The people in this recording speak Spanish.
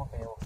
como peor.